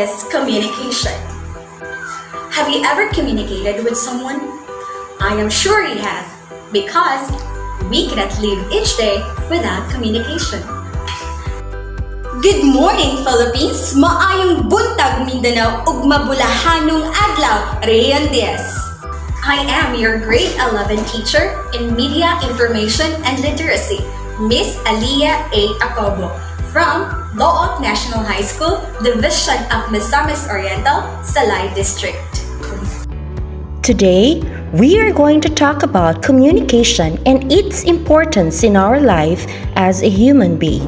Is communication? Have you ever communicated with someone? I am sure you have, because we cannot live each day without communication. Good morning, Philippines! Maayong buntag Mindanao ug mabulahanong adlaw, Rayon Diaz. I am your grade 11 teacher in Media Information and Literacy, Miss Aliyah A. Acobo, from Looc National High School, Division of Misamis Oriental, Salay District. Today, we are going to talk about communication and its importance in our life as a human being.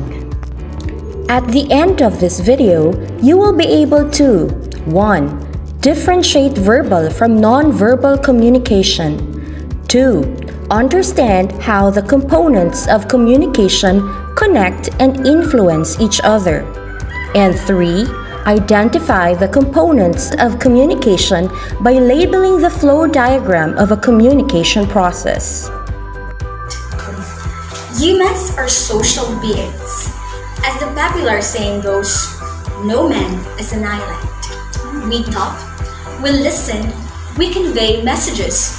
At the end of this video, you will be able to 1. Differentiate verbal from non-verbal communication 2. Understand how the components of communication connect and influence each other and 3. Identify the components of communication by labeling the flow diagram of a communication process. Humans are social beings. As the popular saying goes, no man is an island. We talk, we listen, we convey messages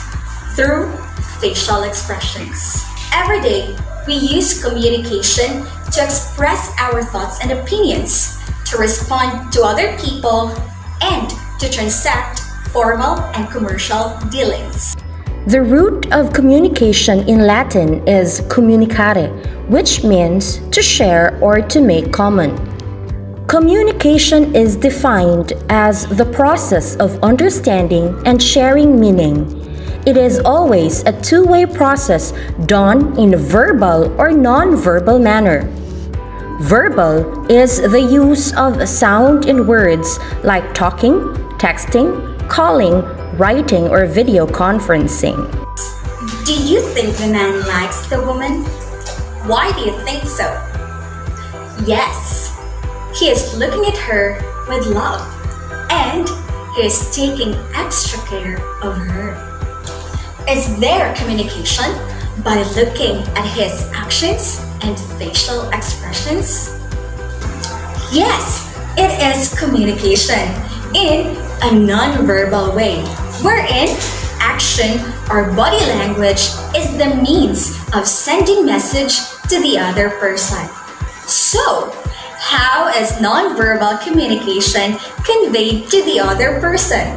through facial expressions. Every day, we use communication to express our thoughts and opinions, to respond to other people, and to transact formal and commercial dealings. The root of communication in Latin is communicare, which means to share or to make common. Communication is defined as the process of understanding and sharing meaning. It is always a two way process done in a verbal or non verbal manner. Verbal is the use of sound in words like talking, texting, calling, writing, or video conferencing. Do you think the man likes the woman? Why do you think so? Yes, he is looking at her with love and he is taking extra care of her. Is there communication by looking at his actions and facial expressions? Yes, it is communication in a non-verbal way, wherein action or body language is the means of sending message to the other person. So, how is non-verbal communication conveyed to the other person?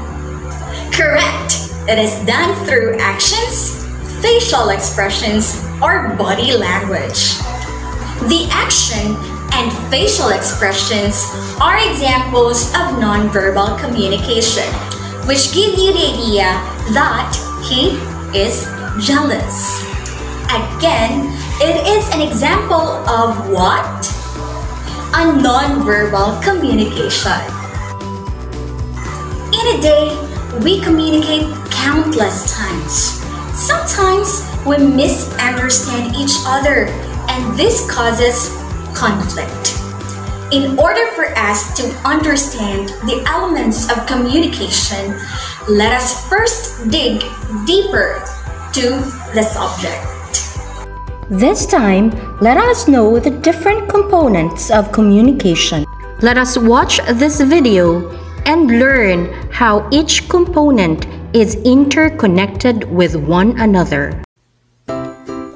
Correct! It is done through actions, facial expressions, or body language. The action and facial expressions are examples of nonverbal communication, which give you the idea that he is jealous. Again, it is an example of what? A nonverbal communication. In a day, we communicate countless times. Sometimes we misunderstand each other, and this causes conflict. In order for us to understand the elements of communication, let us first dig deeper to the subject. This time, let us know the different components of communication. Let us watch this video and learn how each component is interconnected with one another.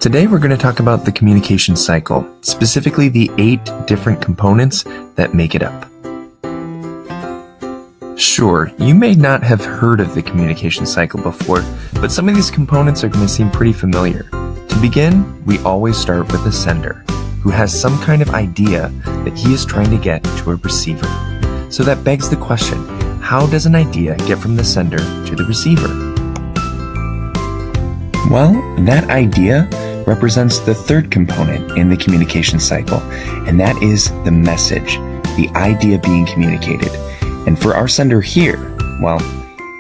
Today we're going to talk about the communication cycle, specifically the eight different components that make it up. Sure, you may not have heard of the communication cycle before, but some of these components are going to seem pretty familiar. To begin, we always start with the sender, who has some kind of idea that he is trying to get to a receiver. So that begs the question, how does an idea get from the sender to the receiver? Well, that idea represents the third component in the communication cycle, and that is the message, the idea being communicated. And for our sender here, well,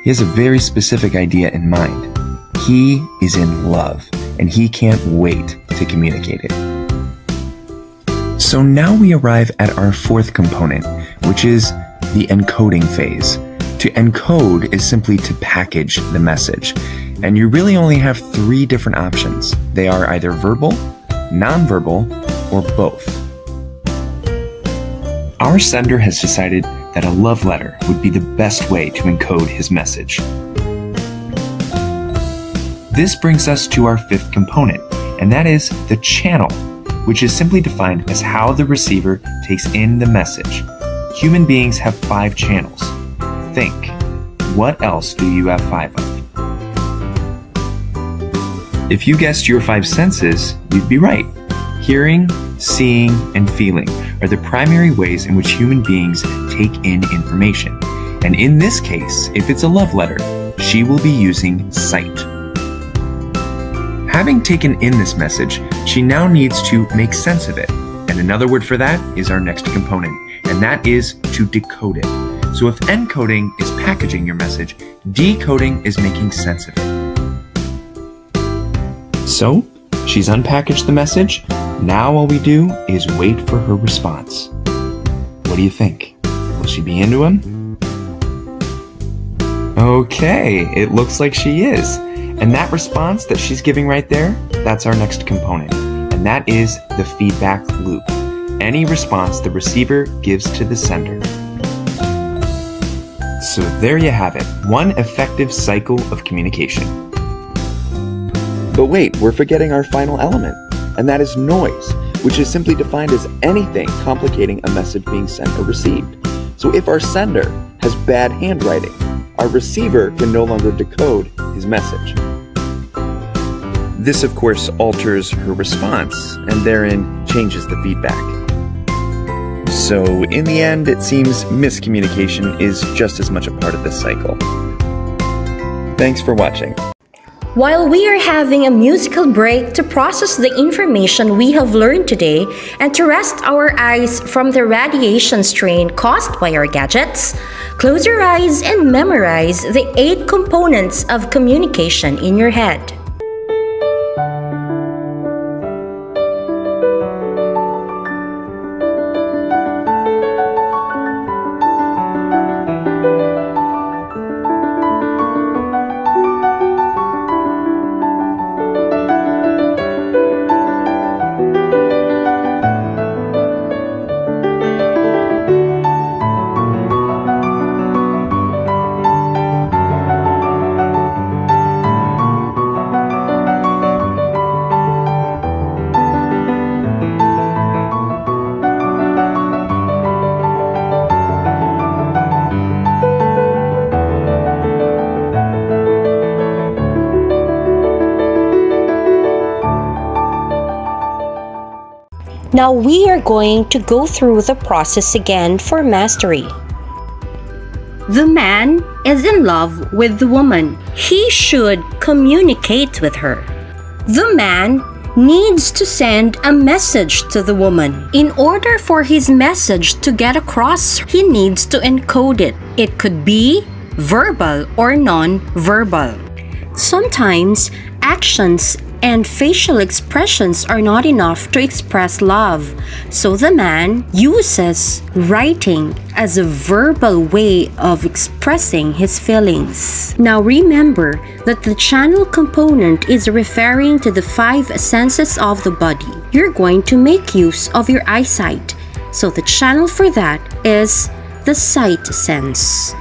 he has a very specific idea in mind. He is in love, and he can't wait to communicate it. So now we arrive at our fourth component, which is the encoding phase. To encode is simply to package the message. And you really only have three different options. They are either verbal, nonverbal, or both. Our sender has decided that a love letter would be the best way to encode his message. This brings us to our fifth component, and that is the channel, which is simply defined as how the receiver takes in the message. Human beings have five channels. Think, what else do you have five of? If you guessed your five senses, you'd be right. Hearing, seeing, and feeling are the primary ways in which human beings take in information. And in this case, if it's a love letter, she will be using sight. Having taken in this message, she now needs to make sense of it. And another word for that is our next component, and that is to decode it. So if encoding is packaging your message, decoding is making sense of it. So, she's unpackaged the message. Now all we do is wait for her response. What do you think? Will she be into him? Okay, it looks like she is. And that response that she's giving right there, that's our next component. And that is the feedback loop. Any response the receiver gives to the sender. So there you have it, one effective cycle of communication. But wait, we're forgetting our final element, and that is noise, which is simply defined as anything complicating a message being sent or received. So if our sender has bad handwriting, our receiver can no longer decode his message. This, of course, alters her response and therein changes the feedback. So, in the end, it seems miscommunication is just as much a part of this cycle. Thanks for watching. While we are having a musical break to process the information we have learned today and to rest our eyes from the radiation strain caused by our gadgets, close your eyes and memorize the eight components of communication in your head. Now we are going to go through the process again for mastery. The man is in love with the woman. He should communicate with her. The man needs to send a message to the woman. In order for his message to get across, he needs to encode it. It could be verbal or non-verbal. Sometimes actions and facial expressions are not enough to express love. So the man uses writing as a verbal way of expressing his feelings. Now remember that the channel component is referring to the five senses of the body. You're going to make use of your eyesight. So the channel for that is the sight sense.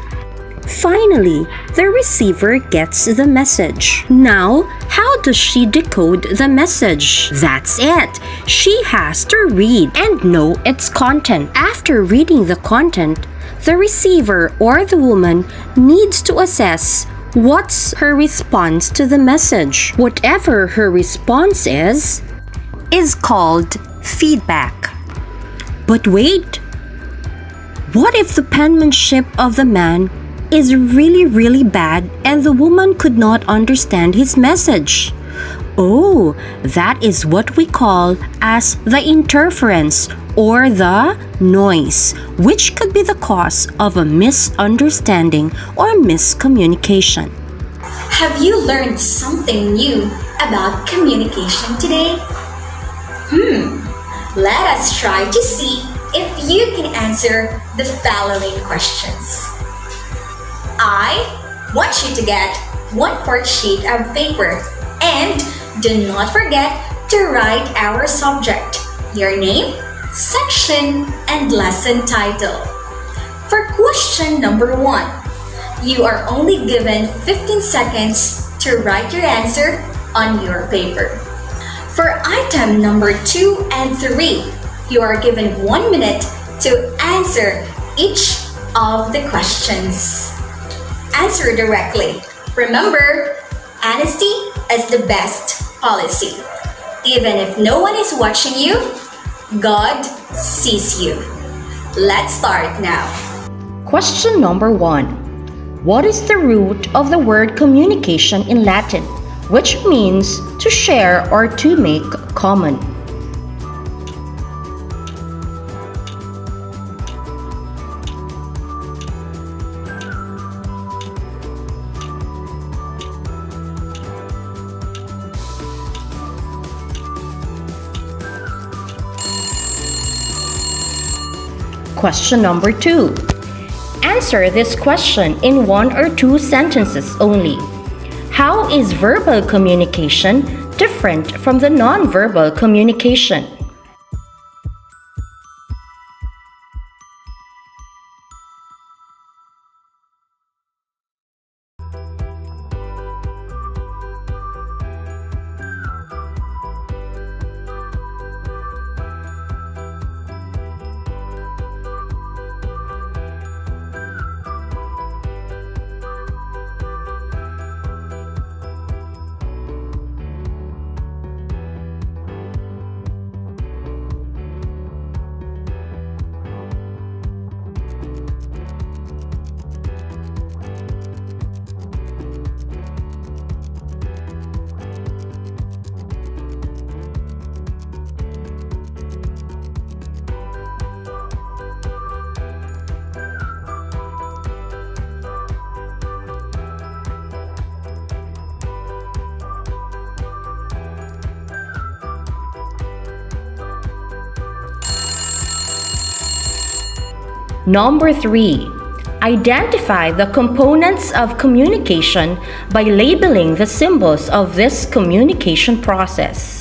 Finally, the receiver gets the message. Now, how does she decode the message? That's it. She has to read and know its content. After reading the content, the receiver or the woman needs to assess what's her response to the message. Whatever her response is, is called feedback. But wait, what if the penmanship of the man is really, really bad and the woman could not understand his message. Oh, that is what we call as the interference or the noise, which could be the cause of a misunderstanding or miscommunication. Have you learned something new about communication today? Hmm, let us try to see if you can answer the following questions. I want you to get one fourth sheet of paper and do not forget to write our subject, your name, section, and lesson title. For question number one, you are only given 15 seconds to write your answer on your paper. For item number two and three, you are given one minute to answer each of the questions. Answer directly. Remember, honesty is the best policy. Even if no one is watching you, God sees you. Let's start now. Question number one What is the root of the word communication in Latin, which means to share or to make common? Question number two. Answer this question in one or two sentences only. How is verbal communication different from the nonverbal communication? Number three, identify the components of communication by labeling the symbols of this communication process.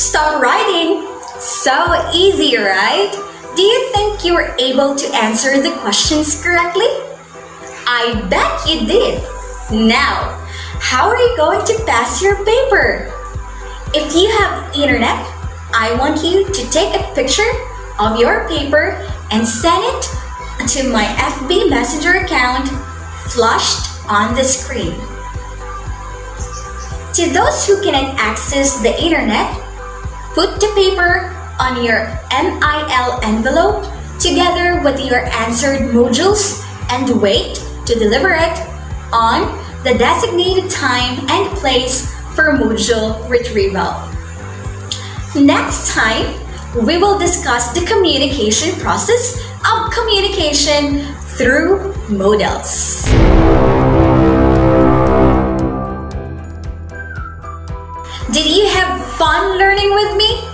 Stop writing! So easy, right? Do you think you were able to answer the questions correctly? I bet you did. Now, how are you going to pass your paper? If you have internet, I want you to take a picture of your paper and send it to my FB Messenger account flushed on the screen. To those who cannot access the internet, Put the paper on your MIL envelope together with your answered modules and wait to deliver it on the designated time and place for module retrieval. Next time, we will discuss the communication process of communication through models. With me?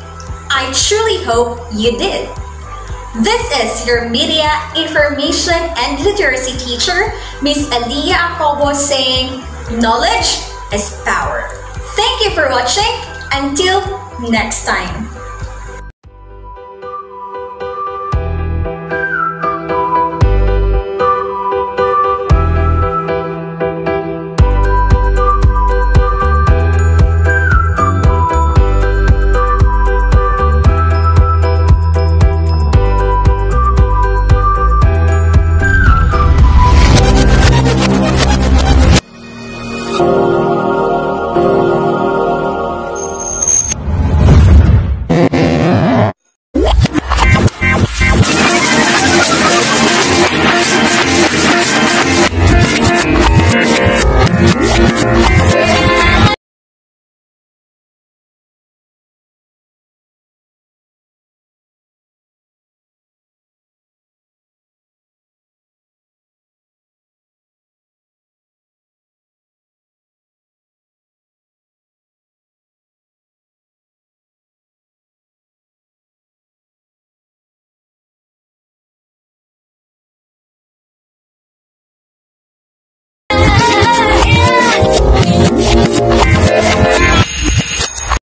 I truly hope you did. This is your Media Information and Literacy teacher, Miss Alia Acobo saying, Knowledge is power. Thank you for watching. Until next time.